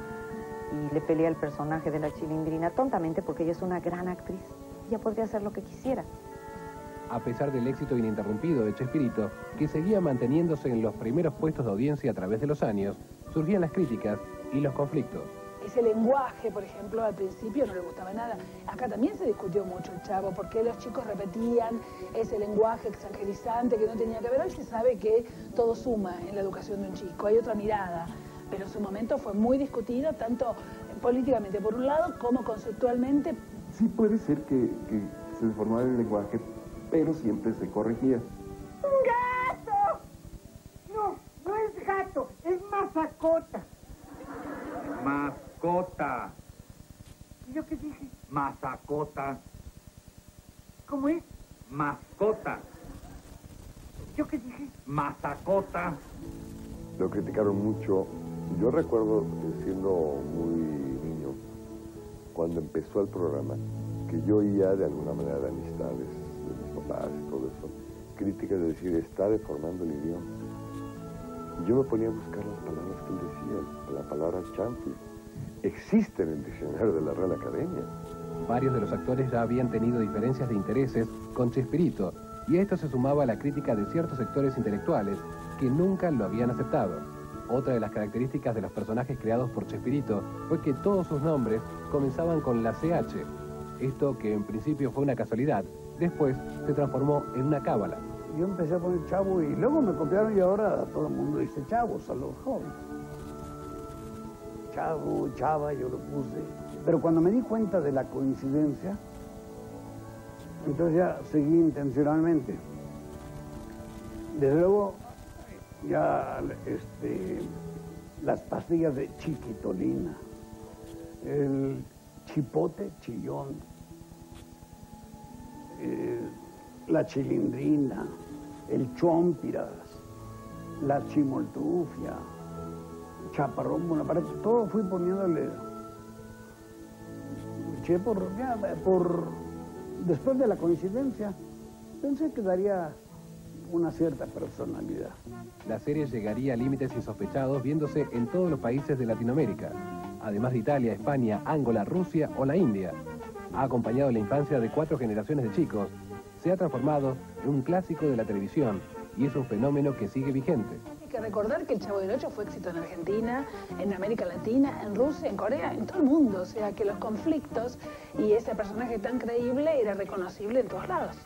y le pelea el personaje de la chilindrina tontamente porque ella es una gran actriz. Ella podría hacer lo que quisiera. A pesar del éxito ininterrumpido de Chespirito, que seguía manteniéndose en los primeros puestos de audiencia a través de los años, surgían las críticas y los conflictos. Ese lenguaje, por ejemplo, al principio no le gustaba nada. Acá también se discutió mucho el chavo, porque los chicos repetían ese lenguaje exagerizante que no tenía que ver. Hoy se sabe que todo suma en la educación de un chico, hay otra mirada. Pero en su momento fue muy discutido, tanto políticamente por un lado como conceptualmente. Sí puede ser que, que se deformara el lenguaje, pero siempre se corregía. ¡Un gato! No, no es gato, es masacota. Mascota. ¿Y yo qué dije? Masacota. ¿Cómo es? Mascota. ¿Yo qué dije? Masacota. Lo criticaron mucho. Yo recuerdo siendo muy niño, cuando empezó el programa, que yo oía de alguna manera de amistades de mis papás y todo eso, críticas de decir, está deformando el idioma. Yo me ponía a buscar las palabras que él decía, la palabra chanfle. Existe en el diccionario de la Real Academia. Varios de los actores ya habían tenido diferencias de intereses con Chespirito, y a esto se sumaba la crítica de ciertos sectores intelectuales que nunca lo habían aceptado. Otra de las características de los personajes creados por Chespirito fue que todos sus nombres comenzaban con la CH. Esto, que en principio fue una casualidad, después se transformó en una cábala. Yo empecé a poner chavo y luego me copiaron y ahora todo el mundo dice chavos a los jóvenes. Chava, yo lo puse. Pero cuando me di cuenta de la coincidencia, entonces ya seguí intencionalmente. Desde luego, ya este, las pastillas de chiquitolina, el chipote chillón, eh, la chilindrina, el chompiras, la chimoltrufia, chaparrón bonaparte, todo fui poniéndole. Che por, por, después de la coincidencia, pensé que daría una cierta personalidad. La serie llegaría a límites insospechados viéndose en todos los países de Latinoamérica, además de Italia, España, Angola, Rusia o la India. Ha acompañado la infancia de cuatro generaciones de chicos, se ha transformado en un clásico de la televisión y es un fenómeno que sigue vigente. Que recordar que El Chavo del Ocho fue éxito en Argentina, en América Latina, en Rusia, en Corea, en todo el mundo. O sea que los conflictos y ese personaje tan creíble era reconocible en todos lados.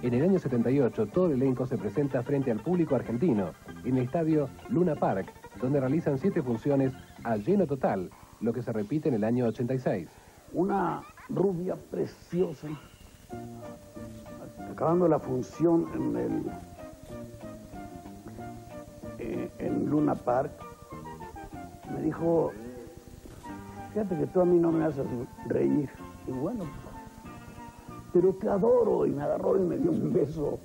En el año 78, todo el elenco se presenta frente al público argentino en el estadio Luna Park, donde realizan siete funciones a lleno total, lo que se repite en el año 86. Una rubia preciosa, acabando la función en el en Luna Park, me dijo, fíjate que tú a mí no me haces reír. Y bueno, pero te adoro. Y me agarró y me dio un beso.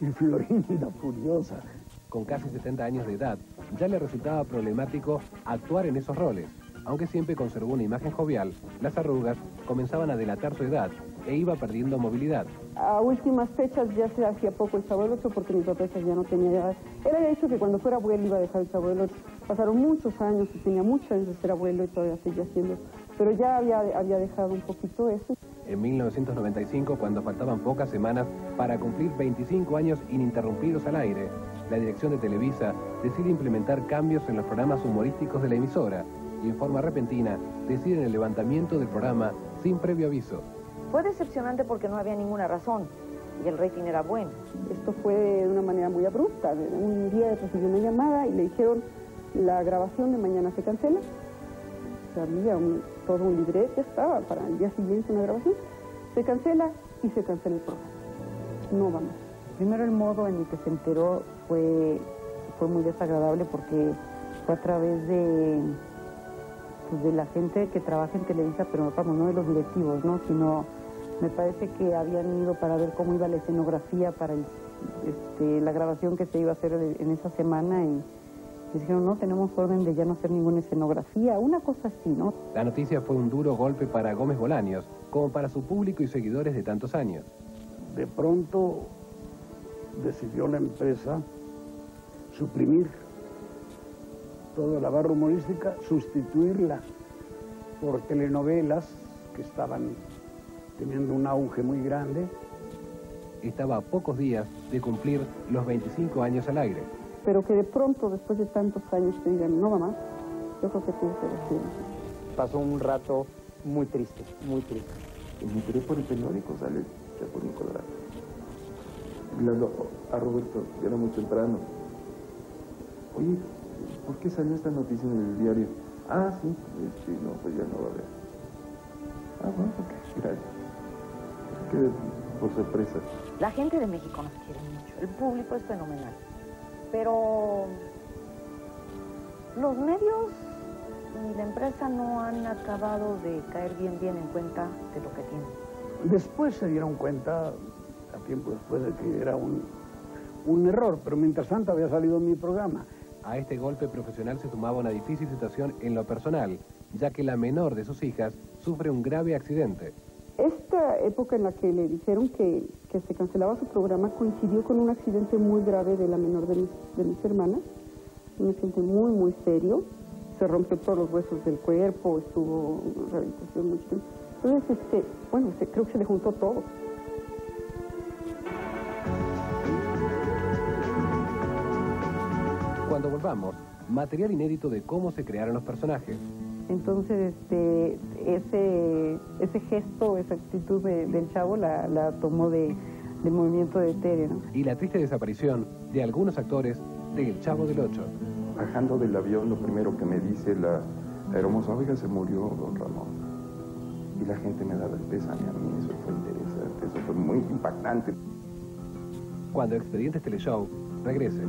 Y Florinda furiosa. Con casi 70 años de edad, ya le resultaba problemático actuar en esos roles. Aunque siempre conservó una imagen jovial, las arrugas comenzaban a delatar su edad e iba perdiendo movilidad. A últimas fechas ya se hacía poco el Chavo del Ocho porque mi papá ya no tenía edad. Él había dicho que cuando fuera abuelo iba a dejar el Chavo del Ocho. Pasaron muchos años y tenía muchos años de ser abuelo y todavía seguía haciendo. Pero ya había, había dejado un poquito eso. En 1995, cuando faltaban pocas semanas para cumplir 25 años ininterrumpidos al aire, la dirección de Televisa decide implementar cambios en los programas humorísticos de la emisora y en forma repentina deciden el levantamiento del programa sin previo aviso. Fue decepcionante porque no había ninguna razón y el rating era bueno. Esto fue de una manera muy abrupta. Un día recibió una llamada y le dijeron la grabación de mañana se cancela. Había un, todo un libreto, estaba para el día siguiente una grabación. Se cancela y se cancela el programa. No vamos. Primero el modo en el que se enteró fue, fue muy desagradable porque fue a través de, de la gente que trabaja en Televisa, pero vamos, no de los directivos, ¿no? Sino me parece que habían ido para ver cómo iba la escenografía para el, este, la grabación que se iba a hacer en esa semana y dijeron, no, tenemos orden de ya no hacer ninguna escenografía, una cosa así, ¿no? La noticia fue un duro golpe para Gómez Bolaños, como para su público y seguidores de tantos años. De pronto decidió la empresa suprimir toda la barra humorística, sustituirla por telenovelas que estaban teniendo un auge muy grande. Estaba a pocos días de cumplir los 25 años al aire. Pero que de pronto, después de tantos años, te digan, no mamá, yo creo que tienes que decir. Pasó un rato muy triste, muy triste. Me enteré por el periódico, sale Chapulín Colorado. Habló a Roberto, ya era muy temprano. Oye, ¿por qué salió esta noticia en el diario? Ah, sí, sí, no, pues ya no va a haber. Ah, bueno, ok, gracias. Quedé por sorpresa. La gente de México nos quiere mucho, el público es fenomenal. Pero los medios y la empresa no han acabado de caer bien bien en cuenta de lo que tienen. Después se dieron cuenta, a tiempo después, de que era un, un error, pero mientras tanto había salido mi programa. A este golpe profesional se sumaba una difícil situación en lo personal, ya que la menor de sus hijas sufre un grave accidente. Esta época en la que le dijeron que, que se cancelaba su programa coincidió con un accidente muy grave de la menor de mis, de mis hermanas, un accidente muy, muy serio. Se rompió todos los huesos del cuerpo, estuvo rehabilitación mucho tiempo. Entonces, este, bueno, creo que se le juntó todo. Cuando volvamos, material inédito de cómo se crearon los personajes. Entonces, este, ese, ese gesto, esa actitud de- del chavo la, la tomó de, del movimiento de Tere, ¿no? y la triste desaparición de algunos actores del Chavo del Ocho. Bajando del avión, lo primero que me dice la hermosa, oiga, se murió don Ramón. Y la gente me daba el pésame a mí, eso fue interesante, eso fue muy impactante. Cuando Expedientes Teleshow regrese.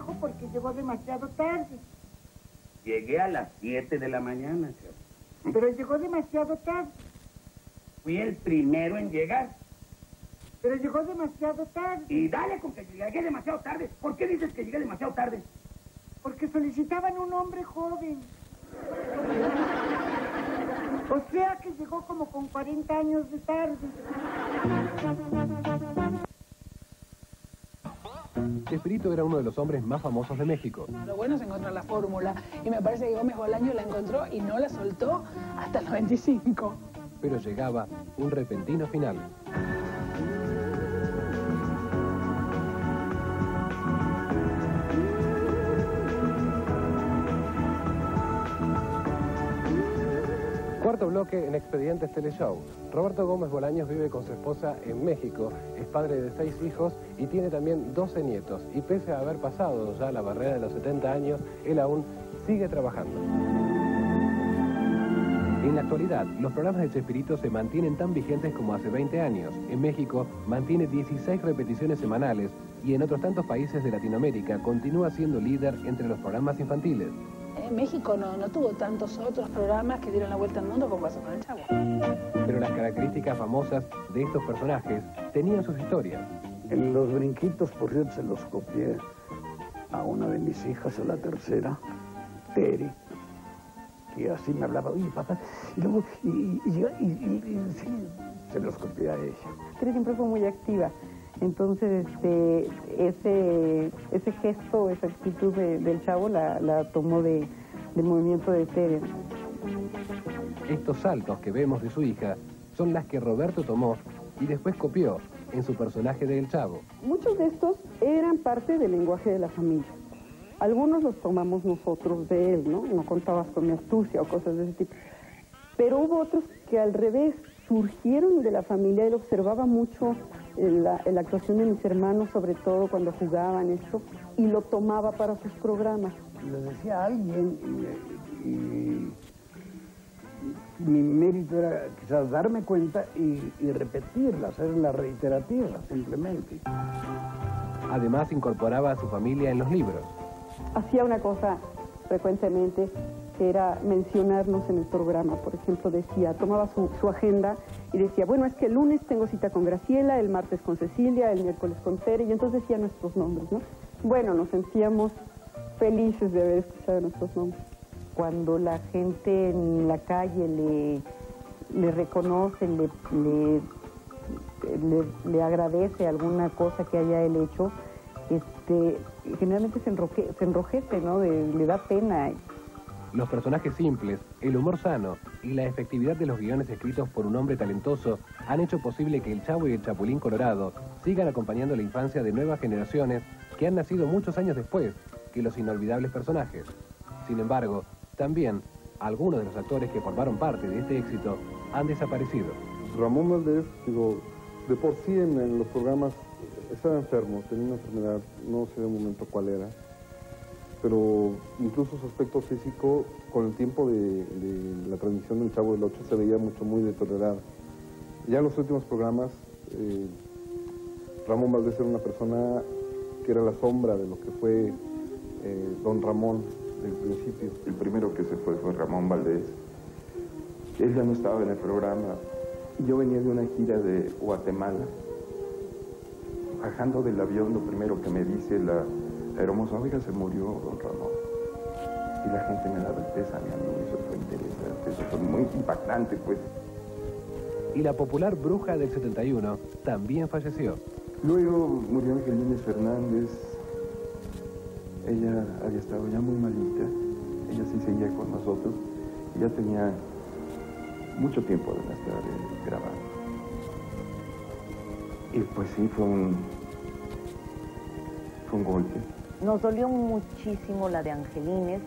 Trabajo porque llegó demasiado tarde. Llegué a las 7 de la mañana, chef. Pero llegó demasiado tarde. Fui el primero en llegar. Pero llegó demasiado tarde. Y dale con que llegué demasiado tarde. ¿Por qué dices que llegué demasiado tarde? Porque solicitaban un hombre joven. O sea que llegó como con 40 años de tarde. Espirito era uno de los hombres más famosos de México. Lo bueno es encontrar la fórmula. Y me parece que Gómez Bolaño la encontró y no la soltó hasta el 95. pero llegaba un repentino final. Bloque en Expedientes Teleshow. Roberto Gómez Bolaños vive con su esposa en México, es padre de seis hijos y tiene también 12 nietos. Y pese a haber pasado ya la barrera de los 70 años, él aún sigue trabajando. En la actualidad, los programas de Chespirito se mantienen tan vigentes como hace 20 años. En México mantiene 16 repeticiones semanales y en otros tantos países de Latinoamérica continúa siendo líder entre los programas infantiles. En México no, no tuvo tantos otros programas que dieron la vuelta al mundo como pasó con el Chavo. Pero las características famosas de estos personajes tenían sus historias. En los brinquitos, por cierto, se los copié a una de mis hijas, a la tercera, Tere, que así me hablaba, oye, papá, y luego, y, y, y, y- y- y- sí, se los copié a ella. Tere siempre fue muy activa. Entonces, este, ese, ese gesto, esa actitud de- del chavo la, la tomó de, del movimiento de Tere. Estos saltos que vemos de su hija son las que Roberto tomó y después copió en su personaje de El Chavo. Muchos de estos eran parte del lenguaje de la familia. Algunos los tomamos nosotros de él, ¿no? No contabas con mi astucia o cosas de ese tipo. Pero hubo otros que al revés surgieron de la familia. Él observaba mucho eh, la, la actuación de mis hermanos, sobre todo cuando jugaban esto, y lo tomaba para sus programas. Les decía a alguien y, y mi mérito era quizás darme cuenta y, y repetirla, hacerla reiterativa simplemente. Además incorporaba a su familia en los libros. hacía una cosa frecuentemente que era mencionarnos en el programa. Por ejemplo, decía, tomaba su, agenda y decía, bueno, es que el lunes tengo cita con Graciela, el martes con Cecilia, el miércoles con Tere, y entonces decía nuestros nombres, ¿no? Bueno, nos sentíamos felices de haber escuchado nuestros nombres. cuando la gente en la calle le, reconoce, le, le, agradece alguna cosa que haya él hecho, este, generalmente se, enroje- se enrojece, ¿no? Le da pena. Los personajes simples, el humor sano y la efectividad de los guiones escritos por un hombre talentoso han hecho posible que el Chavo y el Chapulín Colorado sigan acompañando la infancia de nuevas generaciones que han nacido muchos años después que los inolvidables personajes. Sin embargo, también algunos de los actores que formaron parte de este éxito han desaparecido. Ramón Valdés, digo, de por sí en, en los programas estaba enfermo, tenía una enfermedad, no sé de momento cuál era, pero incluso su aspecto físico, con el tiempo de, la transmisión del Chavo del Ocho, se veía mucho, muy deteriorado. Ya en los últimos programas, eh, Ramón Valdés era una persona que era la sombra de lo que fue eh, don Ramón del principio. El primero que se fue fue Ramón Valdés. Él ya no estaba en el programa. Yo venía de una gira de Guatemala. Bajando del avión, lo primero que me dice la hermosa, oiga, se murió don Ramón. Y la gente me daba el pésame a mí, eso fue interesante, eso fue muy impactante, pues. Y la popular bruja del 71 también falleció. Luego murió Angelines Fernández. Ella había estado ya muy malita. Ella sí seguía con nosotros. Ya tenía mucho tiempo de estar eh, grabando. Y pues sí, fue un, fue un golpe. Nos dolió muchísimo la de Angelines,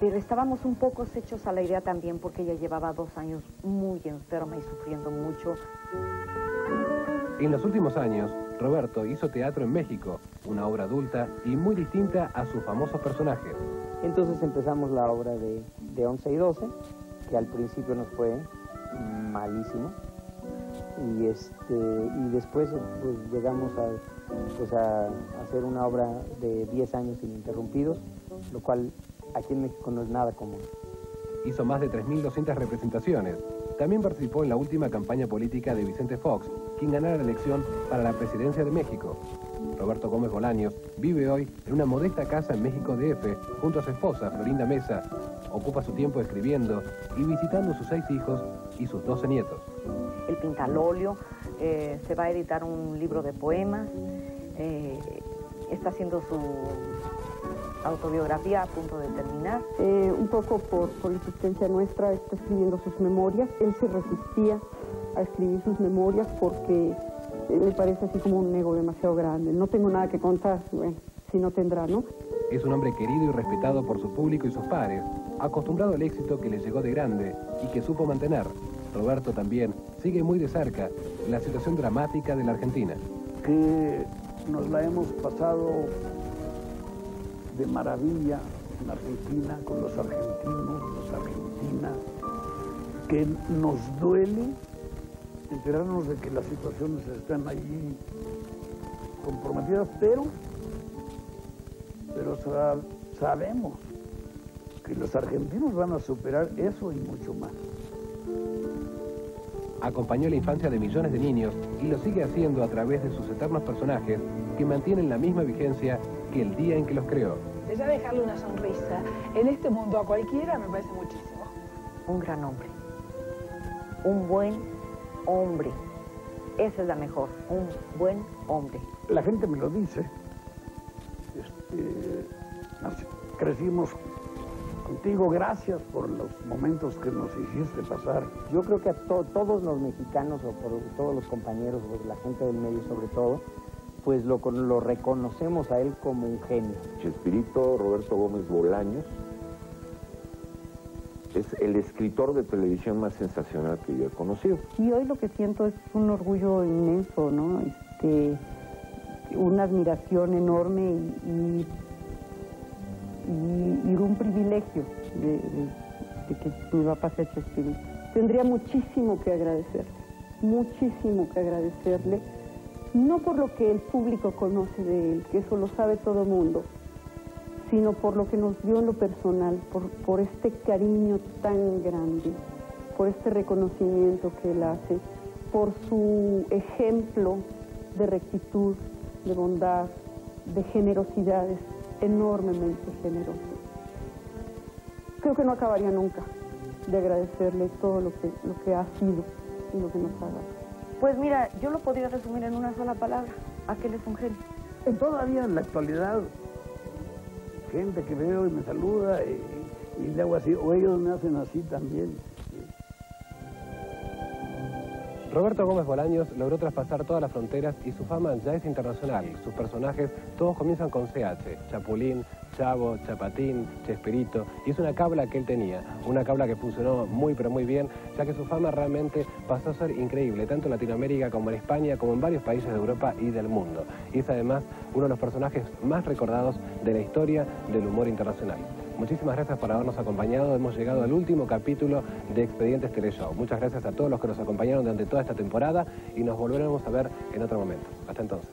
pero estábamos un poco hechos a la idea también porque ella llevaba dos años muy enferma y sufriendo mucho. En los últimos años, Roberto hizo teatro en México, una obra adulta y muy distinta a sus famosos personajes. Entonces empezamos la obra de, de 11 y 12, que al principio nos fue malísimo. Y, este, y después pues, llegamos a, pues, a hacer una obra de 10 años ininterrumpidos, lo cual aquí en México no es nada común. Hizo más de 3.200 representaciones. También participó en la última campaña política de Vicente Fox, quien ganara la elección para la presidencia de México. Roberto Gómez Bolaños vive hoy en una modesta casa en México DF junto a su esposa, Florinda Mesa. Ocupa su tiempo escribiendo y visitando sus seis hijos y sus 12 nietos. Él pinta al óleo, eh, se va a editar un libro de poemas, eh, está haciendo su autobiografía a punto de terminar. Eh, un poco por, por insistencia nuestra, está escribiendo sus memorias. Él se resistía a escribir sus memorias porque le parece así como un ego demasiado grande. No tengo nada que contar, bueno, si no tendrá, ¿no? Es un hombre querido y respetado por su público y sus pares, acostumbrado al éxito que le llegó de grande y que supo mantener. Roberto también sigue muy de cerca la situación dramática de la Argentina. que nos la hemos pasado de maravilla en Argentina, con los argentinos, los argentinas, que nos duele enterarnos de que las situaciones están allí comprometidas, pero, pero sa- sabemos que los argentinos van a superar eso y mucho más. Acompañó la infancia de millones de niños y lo sigue haciendo a través de sus eternos personajes que mantienen la misma vigencia que el día en que los creó. Ya dejarle una sonrisa en este mundo a cualquiera me parece muchísimo. Un gran hombre. Un buen hombre. Esa es la mejor. Un buen hombre. La gente me lo dice. Este, crecimos contigo, gracias por los momentos que nos hiciste pasar. Yo creo que a to- todos los mexicanos, o por todos los compañeros, o la gente del medio sobre todo, pues lo, con- lo reconocemos a él como un genio. Chespirito Roberto Gómez Bolaños es el escritor de televisión más sensacional que yo he conocido. Y hoy lo que siento es un orgullo inmenso, ¿no? Este, una admiración enorme y, y, y- un privilegio de, que mi papá sea Chespirito. Tendría muchísimo que agradecerle, muchísimo que agradecerle, no por lo que el público conoce de él, que eso lo sabe todo el mundo, sino por lo que nos dio en lo personal, por, por este cariño tan grande, por este reconocimiento que él hace, por su ejemplo de rectitud, de bondad, de generosidad, es enormemente generoso. creo que no acabaría nunca de agradecerle todo lo que, lo que ha sido y lo que nos ha dado. Pues mira, yo lo podría resumir en una sola palabra. Aquel es un genio. Todavía en la actualidad, gente que veo y me saluda y, y le hago así, o ellos me hacen así también. Roberto Gómez Bolaños logró traspasar todas las fronteras y su fama ya es internacional. Sus personajes todos comienzan con CH, Chapulín, Chavo, Chapatín, Chespirito, y es una cabla que él tenía, una cabla que funcionó muy pero muy bien, ya que su fama realmente pasó a ser increíble, tanto en Latinoamérica como en España, como en varios países de Europa y del mundo. Y es además uno de los personajes más recordados de la historia del humor internacional. Muchísimas gracias por habernos acompañado. Hemos llegado al último capítulo de Expedientes Teleshow. Muchas gracias a todos los que nos acompañaron durante toda esta temporada y nos volveremos a ver en otro momento. Hasta entonces.